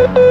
Thank